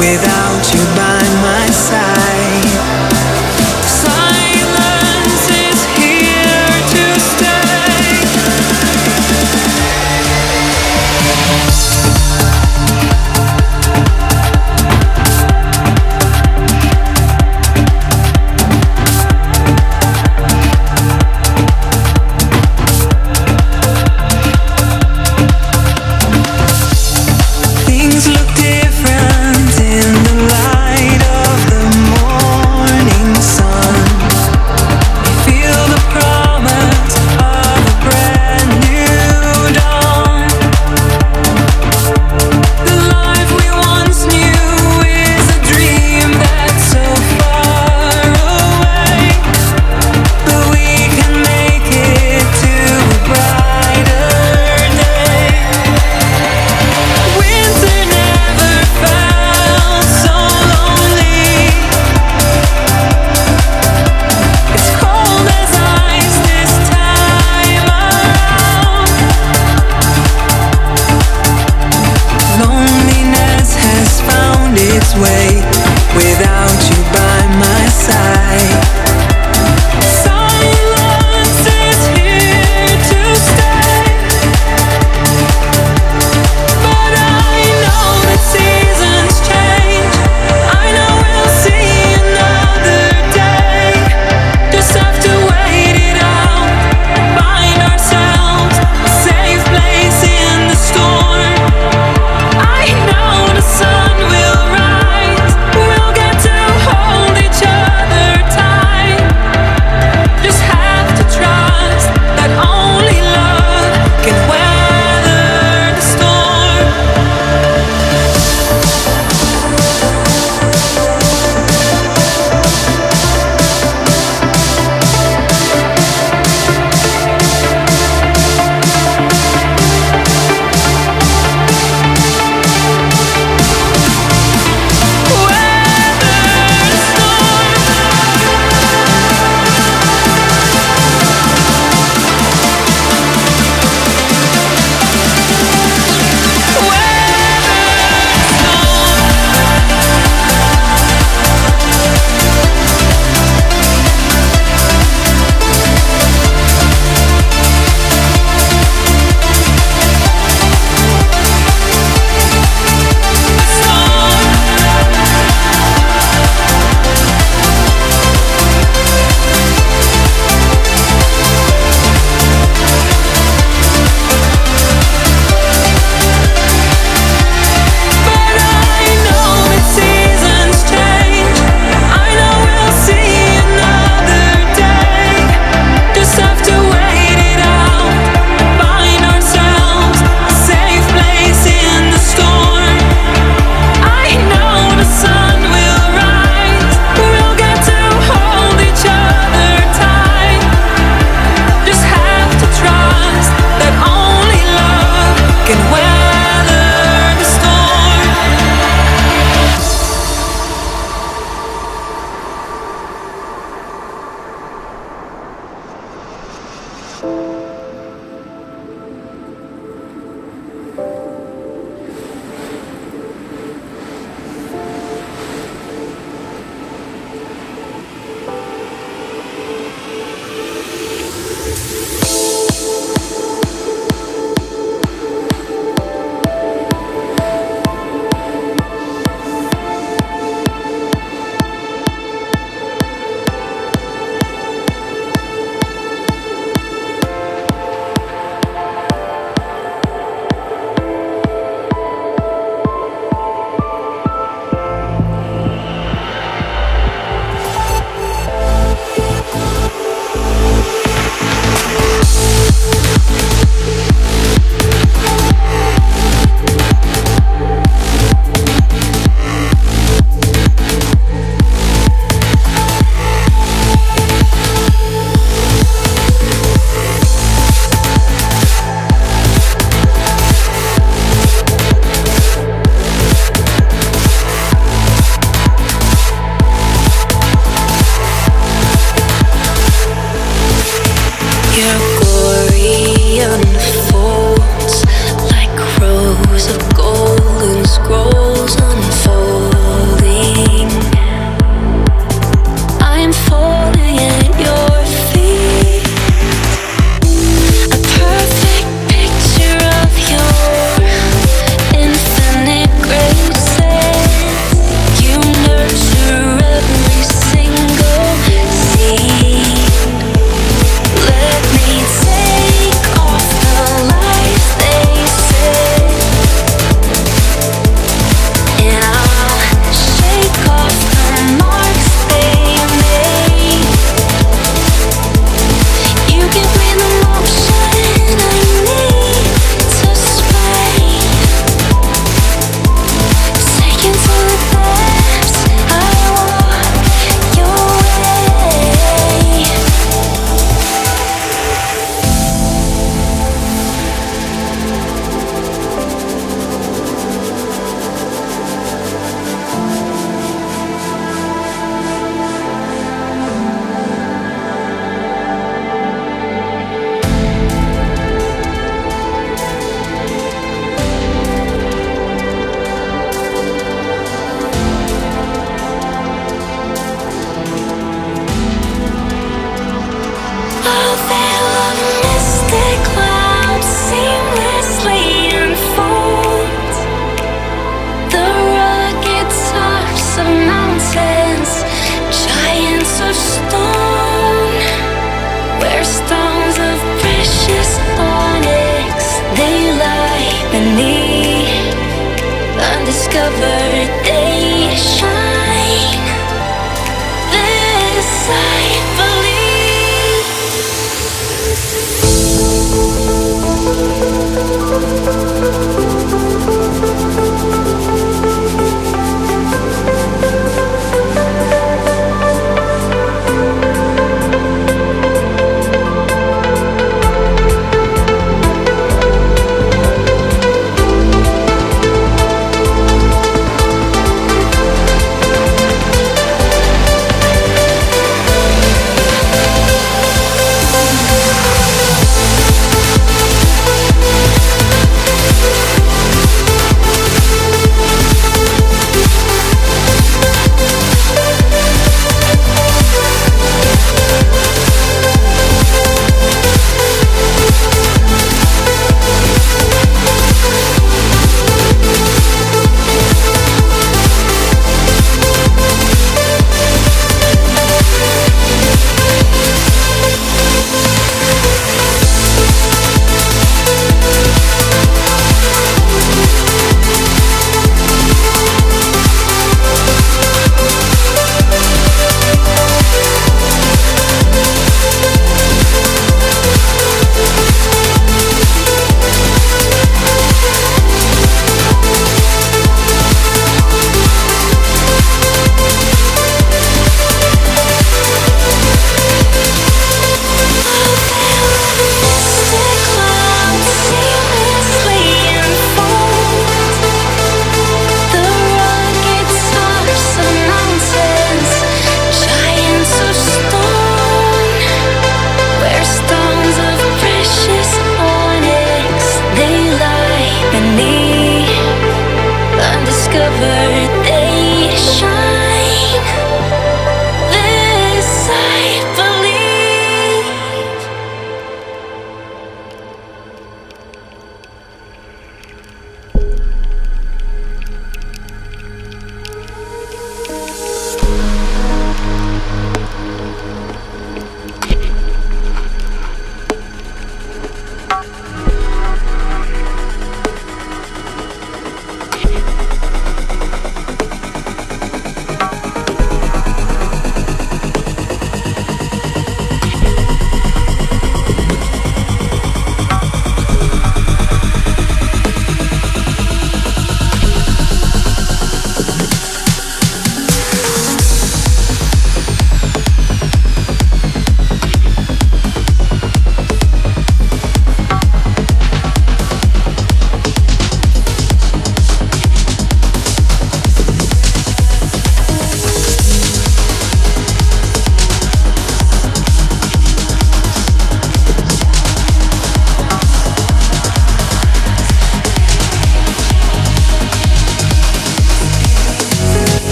without